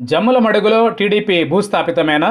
జమ్ముల మడుగులో టీడీపీ భూస్థాపితమేనా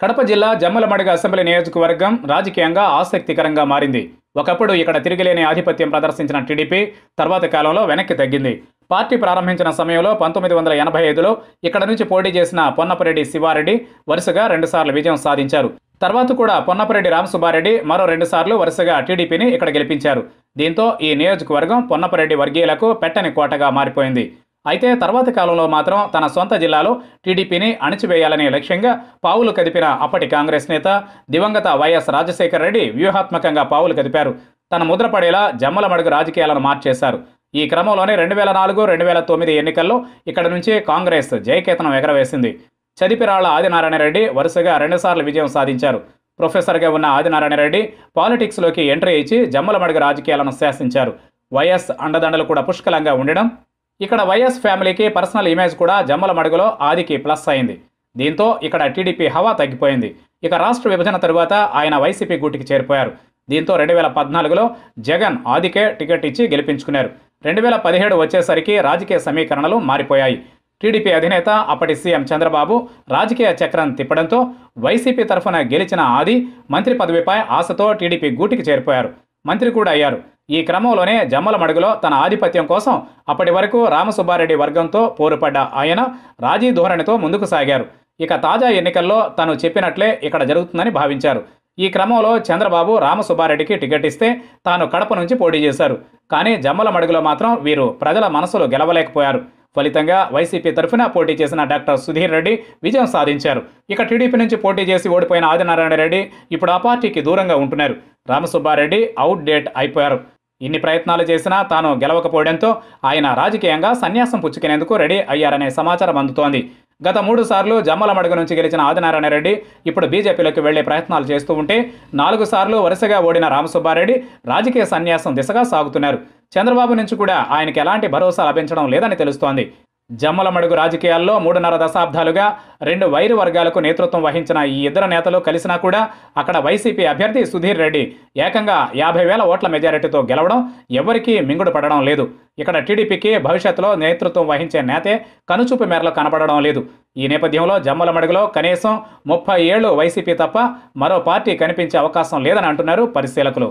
కడప జిల్లా జమ్మలమడుగు అసెంబ్లీ నియోజకవర్గం రాజకీయంగా ఆసక్తికరంగా మారింది. ఒకప్పుడు ఇక్కడ తిరిగిలేని ఆధిపత్యం ప్రదర్శించిన టీడీపీ తర్వాత కాలంలో వెనక్కి తగ్గింది. పార్టీ ప్రారంభించిన సమయంలో పంతొమ్మిది వందల ఎనభై ఐదులో ఇక్కడ నుంచి పోటీ చేసిన పొన్నపరెడ్డి శివారెడ్డి వరుసగా రెండుసార్లు విజయం సాధించారు. తర్వాత కూడా పొన్నపరెడ్డి రామసుబ్బారెడ్డి మరో రెండుసార్లు వరుసగా టీడీపీని ఇక్కడ గెలిపించారు. దీంతో ఈ నియోజకవర్గం పొన్నపరెడ్డి వర్గీయులకు పెట్టని కోటగా మారిపోయింది. అయితే తర్వాత కాలంలో మాత్రం తన సొంత జిల్లాలో టీడీపీని అణిచివేయాలనే లక్ష్యంగా పావులు కదిపిన అప్పటి కాంగ్రెస్ నేత దివంగత వైఎస్ రాజశేఖర రెడ్డి వ్యూహాత్మకంగా పావులు కదిపారు. తన ముద్రపడేలా జమ్మల మడుగు రాజకీయాలను మార్చేశారు. ఈ క్రమంలోనే రెండు వేల నాలుగు రెండు వేల తొమ్మిది ఎన్నికల్లో ఇక్కడ నుంచి కాంగ్రెస్ జయకేతనం ఎగరవేసింది. చదిపిరాళ్ళ ఆదినారాయణ రెడ్డి వరుసగా రెండుసార్లు విజయం సాధించారు. ప్రొఫెసర్గా ఉన్న ఆదినారాయణ రెడ్డి పాలిటిక్స్లోకి ఎంట్రీ ఇచ్చి జమ్మల మడుగు రాజకీయాలను శాసించారు. వైఎస్ అండదండలు కూడా పుష్కలంగా ఉండడం ఇక్కడ వైఎస్ ఫ్యామిలీకి పర్సనల్ ఇమేజ్ కూడా జమ్మల మడుగులో ఆదికి ప్లస్ అయింది. దీంతో ఇక్కడ టీడీపీ హవా తగ్గిపోయింది. ఇక రాష్ట్ర విభజన తరువాత ఆయన వైసీపీ గూటికి చేరిపోయారు. దీంతో రెండు వేల పద్నాలుగులో జగన్ ఆదికే టికెట్ ఇచ్చి గెలిపించుకున్నారు. రెండు వేల పదిహేడు వచ్చేసరికి రాజకీయ సమీకరణలు మారిపోయాయి. టీడీపీ అధినేత అప్పటి సీఎం చంద్రబాబు రాజకీయ చక్రం తిప్పడంతో వైసీపీ తరఫున గెలిచిన ఆది మంత్రి పదవిపై ఆశతో టీడీపీ గూటికి చేరిపోయారు. మంత్రి కూడా అయ్యారు. ఈ క్రమంలోనే జమ్మల మడుగులో తన ఆధిపత్యం కోసం అప్పటి వరకు రామసుబ్బారెడ్డి వర్గంతో పోరుపడ్డ ఆయన రాజీ ధోరణితో ముందుకు సాగారు. ఇక తాజా ఎన్నికల్లో తను చెప్పినట్లే ఇక్కడ జరుగుతుందని భావించారు. ఈ క్రమంలో చంద్రబాబు రామసుబ్బారెడ్డికి టికెట్ ఇస్తే తాను కడప నుంచి పోటీ చేశారు. కానీ జమ్మల మడుగులో మాత్రం వీరు ప్రజల మనసులు గెలవలేకపోయారు. ఫలితంగా వైసీపీ తరఫున పోటీ చేసిన డాక్టర్ సుధీర్ రెడ్డి విజయం సాధించారు. ఇక టీడీపీ నుంచి పోటీ చేసి ఓడిపోయిన ఆదినారాయణ రెడ్డి ఇప్పుడు ఆ పార్టీకి దూరంగా ఉంటున్నారు. రామసుబ్బారెడ్డి అవుట్ డేట్ అయిపోయారు. ఇన్ని ప్రయత్నాలు చేసినా తాను గెలవకపోవడంతో ఆయన రాజకీయంగా సన్యాసం పుచ్చుకునేందుకు రెడీ అయ్యారనే సమాచారం అందుతోంది. గత మూడు సార్లు జమ్మలమడుగు నుంచి గెలిచిన ఆదినారాయణ రెడ్డి ఇప్పుడు బీజేపీలోకి వెళ్ళే ప్రయత్నాలు చేస్తూ ఉంటే నాలుగు సార్లు వరుసగా ఓడిన రామసుబ్బారెడ్డి రాజకీయ సన్యాసం దిశగా సాగుతున్నారు. చంద్రబాబు నుంచి కూడా ఆయనకి ఎలాంటి భరోసా లభించడం లేదని తెలుస్తోంది. జమ్మల మడుగు రాజకీయాల్లో మూడున్నర దశాబ్దాలుగా రెండు వైరు వర్గాలకు నేతృత్వం వహించిన ఈ ఇద్దరు నేతలు కలిసినా కూడా అక్కడ వైసీపీ అభ్యర్థి సుధీర్ రెడ్డి ఏకంగా యాభై వేల ఓట్ల మెజారిటీతో గెలవడం ఎవరికీ మింగుడు పడడం లేదు. ఇక్కడ టీడీపీకి భవిష్యత్తులో నేతృత్వం వహించే నేతే కనుచూపు మేరలో కనపడడం లేదు. ఈ నేపథ్యంలో జమ్మల మడుగులో కనీసం ముప్పై ఏళ్ళు వైసీపీ తప్ప మరో పార్టీ కనిపించే అవకాశం లేదని అంటున్నారు పరిశీలకులు.